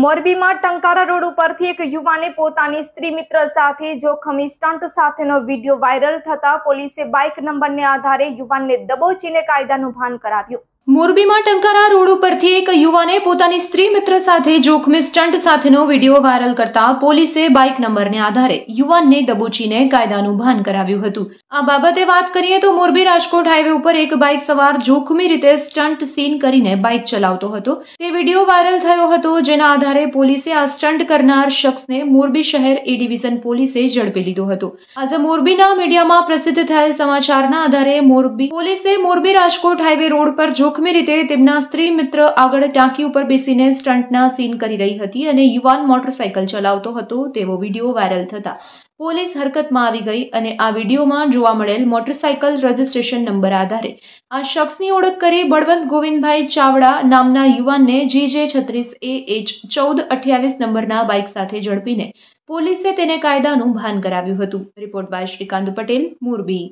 મોરબીમાં ટંકારા રોડ ઉપરથી એક યુવાને પોતાની સ્ત્રી મિત્ર સાથે જોખમી સ્ટન્ટ સાથેનો વીડિયો વાયરલ થતા પોલીસે બાઇક નંબરને આધારે યુવાનને દબોચીને કાયદાનું ભાન કરાવ્યું. મોરબીમાં ટંકારા રોડ ઉપરથી એક યુવાને પોતાની સ્ત્રી મિત્ર સાથે જોખમી સ્ટન્ટ સાથેનો વીડિયો વાયરલ કરતા પોલીસે બાઇક નંબરને આધારે યુવાનને દબોચીને કાયદાનું ભાન કરાવ્યું હતું. આ બાબતે વાત કરીએ તો મોરબી રાજકોટ હાઈવે ઉપર એક બાઇક સવાર જોખમી રીતે સ્ટન્ટ સીન કરીને બાઇક ચલાવતો હતો. તે વીડિયો વાયરલ થયો હતો, જેના આધારે પોલીસે આ સ્ટન્ટ કરનાર શખ્સને મોરબી શહેર એ ડિવિઝન પોલીસે ઝડપી લીધો હતો. આજે મોરબીના મીડિયામાં પ્રસિદ્ધ થયેલ સમાચારના આધારે મોરબી પોલીસે મોરબી રાજકોટ હાઈવે રોડ પર જોખમી રીતે તેમના સ્ત્રી મિત્ર આગળ ટાંકી ઉપર બેસીને સ્ટન્ટના સીન કરી રહી હતી અને યુવાન મોટરસાયકલ ચલાવતો હતો, તેવો વીડિયો વાયરલ થતા. પોલીસ હરકતમાં આવી ગઈ અને આ વિડીયોમાં જોવા મળેલ મોટરસાયકલ રજીસ્ટ્રેશન નંબર આધારે. આ શખ્સની ઓળખ કરી બળવંત ગોવિંદભાઈ ચાવડા નામના યુવાનને જી જે છત્રીસ એ એચ ચૌદ અઠ્યાવીસ નંબરના બાઇક સાથે ઝડપીને પોલીસે તેને કાયદાનું ભાન કરાવ્યું હતું. Report by Shrikant Patel, Morbi.